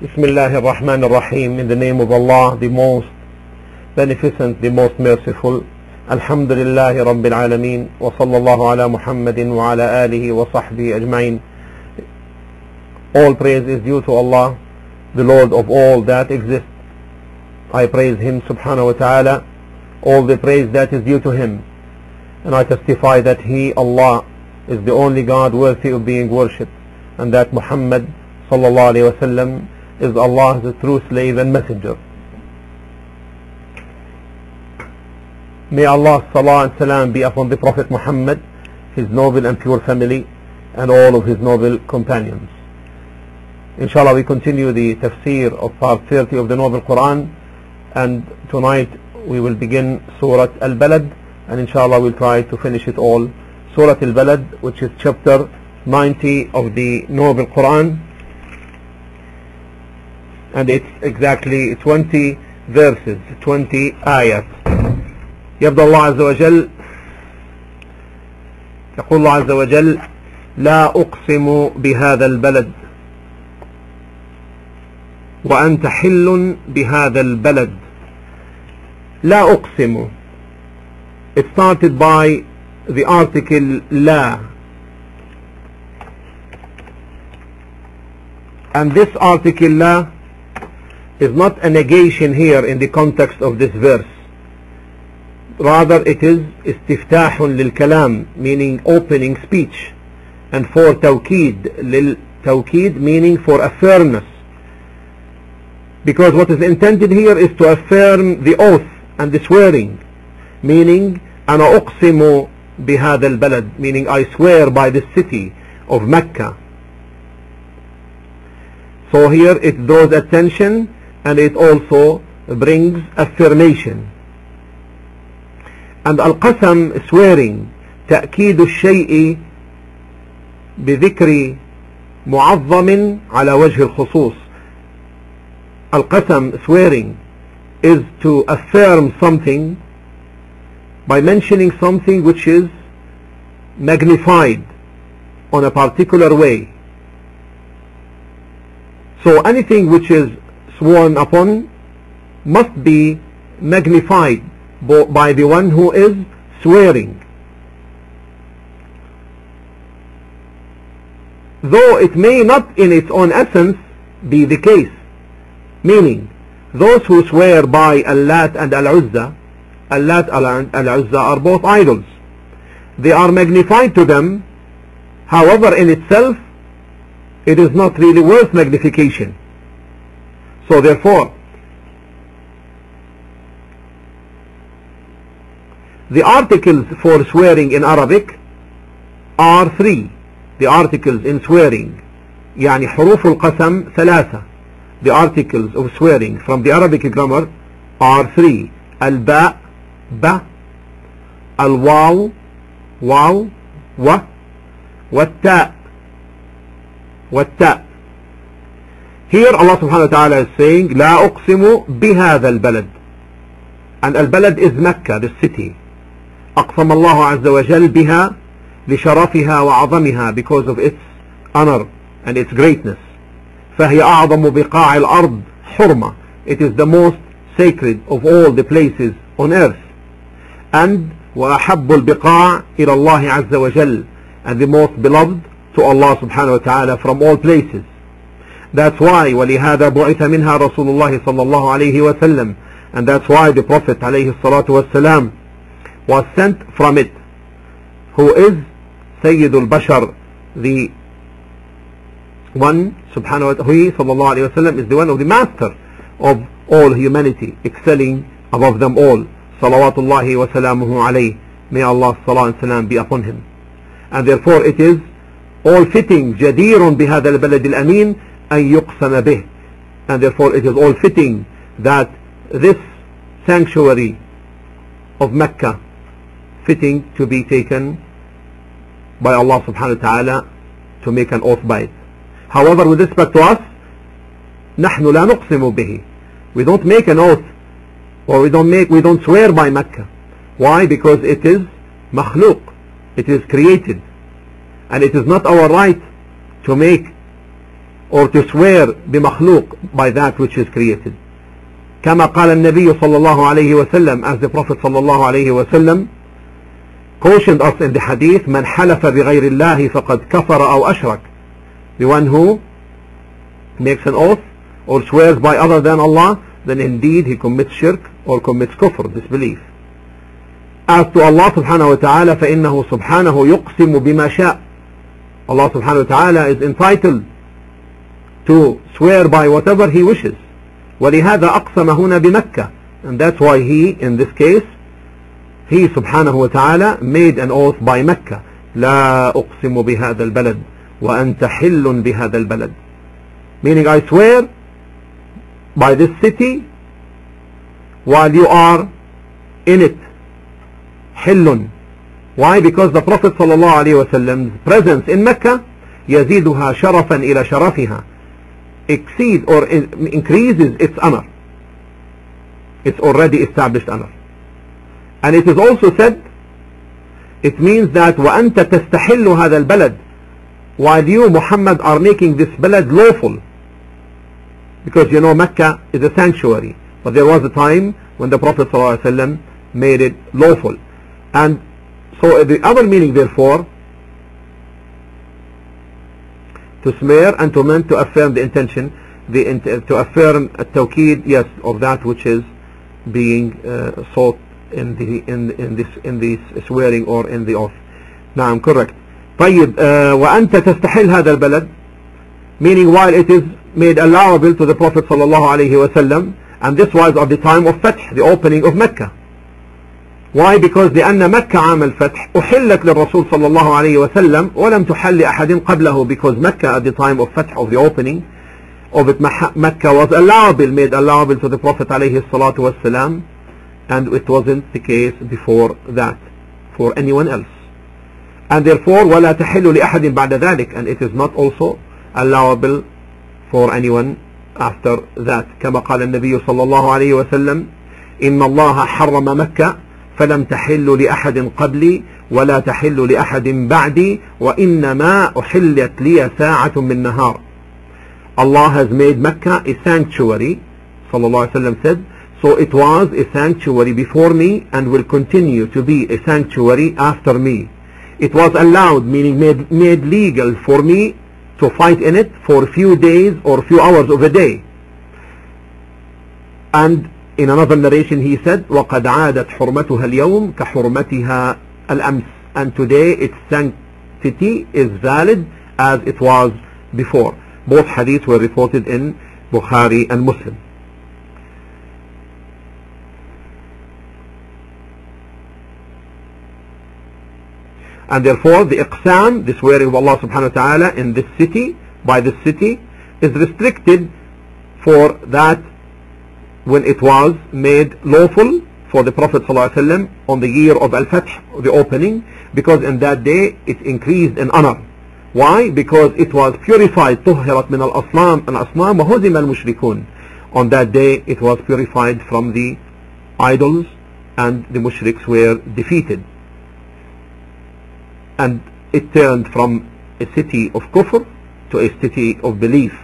Bismillah Rahim in the name of Allah the most beneficent the most merciful. Alhamdulillahi Rabbil Alameen. Wa sallallahu ala Muhammadin wa ala alihi wa sahbihi ajma'in. All praise is due to Allah the Lord of all that exists I praise Him subhanahu wa ta'ala. All the praise that is due to Him. And I testify that He Allah is the only God worthy of being worshipped. And that Muhammad sallallahu alayhi wasallam is Allah's true slave and messenger. May Allah's salah and salam be upon the Prophet Muhammad, his noble and pure family, and all of his noble companions. Inshallah we continue the tafsir of part 30 of the Noble Quran and tonight we will begin Surah Al-Balad and inshallah we'll try to finish it all. Surah Al-Balad which is chapter 90 of the Noble Quran and it's exactly 20 verses 20 ayat يبدأ الله عز وجل يقول الله عز وجل لا أقسم بهذا البلد وأنت حل بهذا البلد لا أقسم it started by the article لا and this article لا is not a negation here in the context of this verse rather it is استفتاح للكلام meaning opening speech and for توكيد للتوكيد meaning for a firmness because what is intended here is to affirm the oath and the swearing meaning أنا أقسم بهذا البلد meaning I swear by the city of Mecca so here it draws attention and it also brings affirmation and القسم swearing تأكيد الشيء بذكر معظم على وجه الخصوص القسم swearing is to affirm something by mentioning something which is magnified on a particular way so anything which is sworn upon must be magnified by the one who is swearing. Though it may not in its own essence be the case meaning those who swear by Allat and Al-Uzza Allat and Al-Uzza are both idols. They are magnified to them. However in itself it is not really worth magnification so therefore the articles for swearing in Arabic are three the articles in swearing يعني حروف القسم ثلاثة the articles of swearing from the Arabic grammar are three الباء ب الواو واو و والتاء والتاء here Allah subhanahu wa ta'ala is saying لا أقسم بهذا البلد and البلد is Mecca the city أقسم الله عز وجل بها لشرفها وعظمها because of its honor and its greatness فهي أعظم بقاع الأرض حرمة it is the most sacred of all the places on earth and وأحب البقاع إلى الله عز وجل and the most beloved to Allah subhanahu wa ta'ala from all places that's why ولهذا بعث منها رسول الله صلى الله عليه وسلم and that's why the Prophet عليه الصلاة والسلام was sent from it who is سيد البشر the one subhanahu wa ta'ala he sallallahu alayhi wa sallam is the one of the master of all humanity excelling above them all salawatullahi wa salamuhu alayhi may Allah's salah and salam be upon him and therefore it is all fitting جدير بهذا البلد الأمين أن يقسم به and therefore it is all fitting that this sanctuary of Mecca fitting to be taken by Allah subhanahu wa ta'ala to make an oath by it however with respect to us نحن لا نقسم به we don't make an oath or we don't make we don't swear by Mecca why because it is makhluk it is created and it is not our right to make or to swear بمخلوق by that which is created كما قال النبي صلى الله عليه وسلم as the Prophet صلى الله عليه وسلم cautioned us in the hadith من حلف بغير الله فقد كفر أو أشرك the one who makes an oath or swears by other than Allah then indeed he commits shirk or commits kufr disbelief as to Allah subhanahu wa ta'ala فإنه سبحانه يقسم بما شاء Allah subhanahu wa ta'ala is entitled to swear by whatever he wishes ولهذا أقسم هنا بمكة and that's why he in this case he wa ta'ala made an oath by Mecca لا أقسم بهذا البلد وأنت حل بهذا البلد meaning I swear by this city while you are in it حل why because the Prophet صلى الله عليه وسلم's presence in Mecca يزيدها شرفا إلى شرفها exceeds or increases its honor its already established honor and it is also said it means that وأنت تستحل هذا البلد while you Muhammad are making this بلد lawful because you know Mecca is a sanctuary but there was a time when the Prophet ﷺ made it lawful and so the other meaning therefore to smear and to mean to affirm the intention the int to affirm a tawkid yes of that which is being uh, sought in the in in this in this swearing or in the oath نعم correct طيب uh, وأنت تستحل هذا البلد meaning while it is made allowable to the Prophet صلى الله عليه وسلم and this was of the time of فتح the opening of Mecca Why because لأن مكة عام الفتح أحلت للرسول صلى الله عليه وسلم ولم تحل لأحد قبله because Mecca at the time of فتح of the opening of it Mecca was allowable made allowable to the Prophet عليه الصلاة والسلام and it wasn't the case before that for anyone else and therefore ولا تحل لأحد بعد ذلك and it is not also allowable for anyone after that كما قال النبي صلى الله عليه وسلم إن الله حرم مكة فلم تحل لأحد قبلي ولا تحل لأحد بعدي وإنما أحلت لي ساعة من نهار Allah has made Mecca a sanctuary الله عليه وسلم said so it was a sanctuary before me and will continue to be a sanctuary after me it was allowed meaning made, made legal for me to fight in it for a few days or a few hours of a day and in another narration he said وقد عادت حرمتها اليوم كحرمتها الأمس and today its sanctity is valid as it was before both hadiths were reported in Bukhari and Muslim and therefore the iqsam, the swearing of Allah subhanahu wa ta'ala in this city, by this city, is restricted for that when it was made lawful for the Prophet ﷺ on the year of Al-Fath, the opening, because in that day it increased in honor. Why? Because it was purified, طهرت من الأصنام الأصنام وهزم المشركون. On that day it was purified from the idols and the mushriks were defeated. And it turned from a city of kufr to a city of belief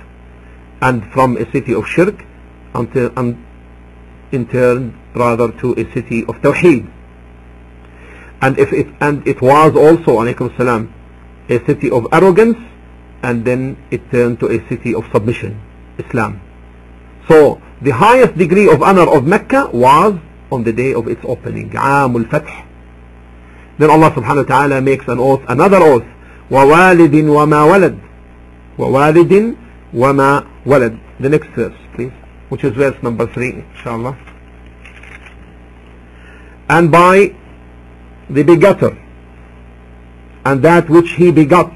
and from a city of shirk until and in turn rather to a city of tawheed and if it and it was also alaykum salam a city of arrogance and then it turned to a city of submission islam so the highest degree of honor of mecca was on the day of its opening عام الفتح then Allah subhanahu wa ta'ala makes an oath another oath ووالد وما ولد ووالد وما ولد the next verse please which is verse number 3 inshallah. And by the begetter and that which he begot.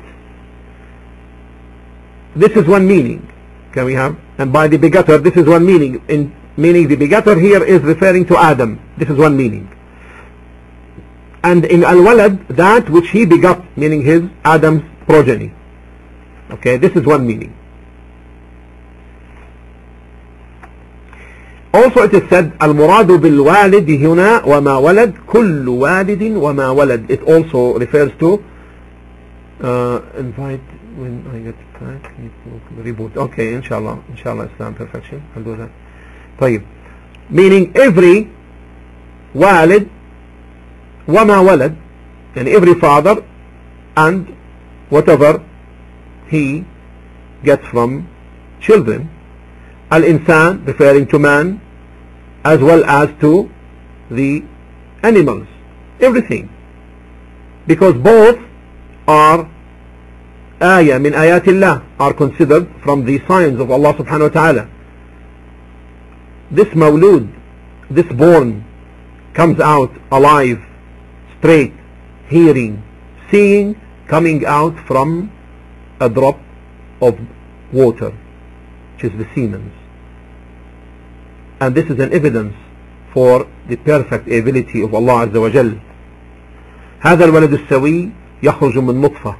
This is one meaning. Can we have? And by the begetter this is one meaning. In meaning the begetter here is referring to Adam. This is one meaning. And in al-walad that which he begot meaning his Adam's progeny. Okay this is one meaning also it is said المراد بالوالد هنا وما ولد كل والد وما ولد it also refers to uh, invite when I get back need to reboot okay inshallah inshallah Islam perfection I'll do that طيب meaning every والد وما ولد and every father and whatever he gets from children al-insan referring to man as well as to the animals everything. Because both are ayah min ayatillah are considered from the signs of Allah subhanahu wa ta'ala. This mawlud this born comes out alive straight hearing seeing coming out from a drop of water which is the semen and this is an evidence for the perfect ability of Allah عز وجل هذا الولد السوي يخرج من نطفة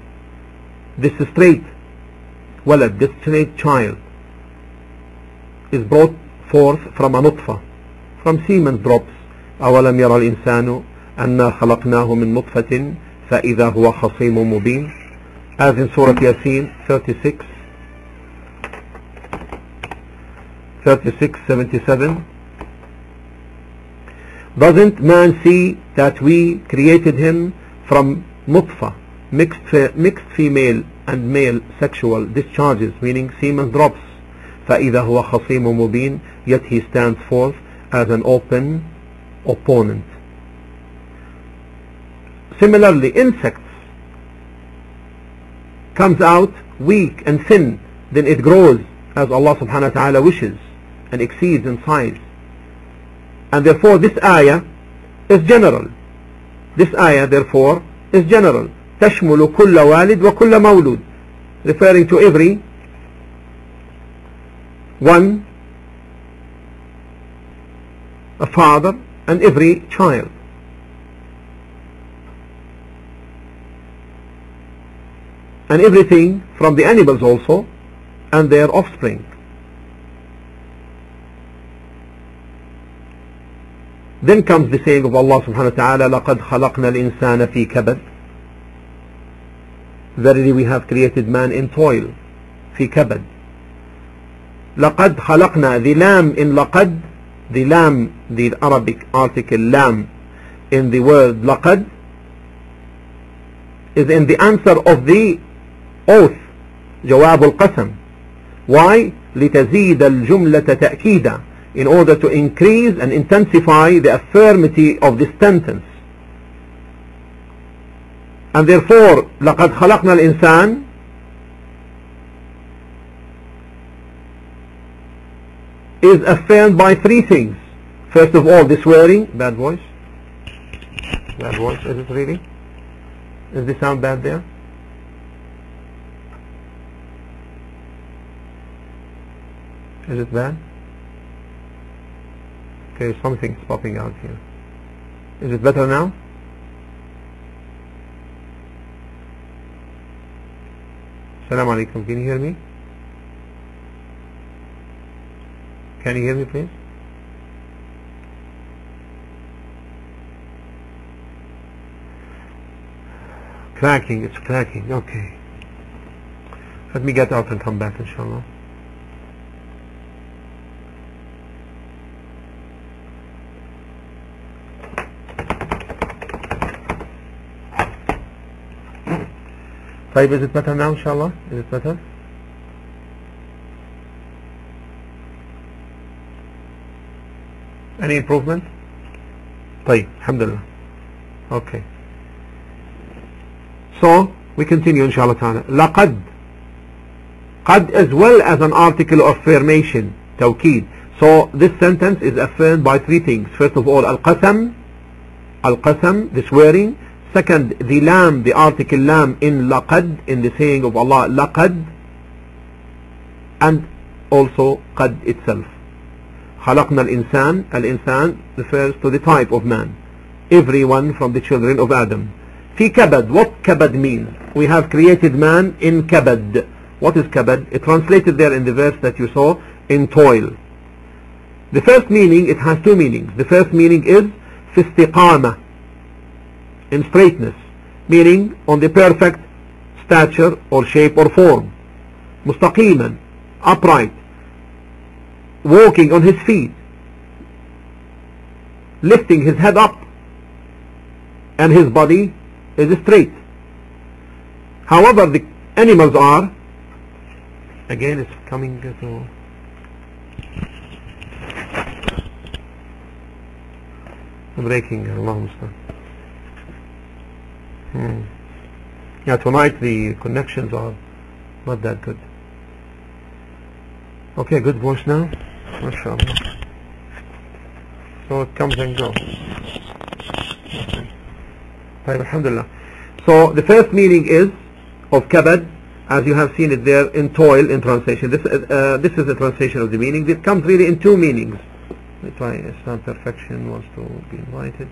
this straight ولد this straight child is brought forth from a نطفة from semen drops أولم يرى الإنسان أنا خلقناه من نطفة فإذا هو خصيم مبين as in Surah Yasin 36 3677 doesn't man see that we created him from nutfa, mixed, mixed female and male sexual discharges meaning semen drops. فإذا هو خصيم مبين yet he stands forth as an open opponent. Similarly insects comes out weak and thin then it grows as Allah subhanahu wa ta'ala wishes and exceeds in size and therefore this ayah is general this ayah therefore is general تشمل كل والد وكل مولود referring to every one a father and every child and everything from the animals also and their offspring Then comes the saying of Allah subhanahu wa ta'ala لَقَدْ خَلَقْنَا الْإِنسَانَ فِي كَبَدٍ Verily we have created man in toil في كبد لقد خلقنا the lamb in لقد the lamb the Arabic article lamb in the word لقد is in the answer of the oath جواب القسم why لتزيد الجملة تأكيدا in order to increase and intensify the affirmity of this sentence and therefore لقد خلقنا الإنسان is affirmed by three things first of all the swearing bad voice bad voice is it really is the sound bad there is it bad Okay something's popping out here. Is it better now? Assalamu alaikum can you hear me? Can you hear me please? Cracking it's cracking okay. Let me get out and come back inshallah طيب is it better now inshallah is it better any improvement طيب الحمد لله okay so we continue inshallah ta'ala لقد قد as well as an article of affirmation توكيد so this sentence is affirmed by three things first of all القسم القسم the swearing second the lam the article lam in laqad in the saying of Allah laqad and also qad itself خلقنا الإنسان الإنسان refers to the type of man everyone from the children of Adam في كبد what كبد means we have created man in كبد what is كبد it translated there in the verse that you saw in toil the first meaning it has two meanings the first meaning is في استقامة in straightness meaning on the perfect stature or shape or form مستقيما upright walking on his feet lifting his head up and his body is straight however the animals are again it's coming to breaking Allah Muslim. Hmm. Yeah, tonight the connections are not that good. Okay, good voice now. So it comes and goes. Okay. Alhamdulillah. So the first meaning is of kabad, as you have seen it there in toil in translation. This uh, uh this is the translation of the meaning. It comes really in two meanings. That's why Islam perfection wants to be invited.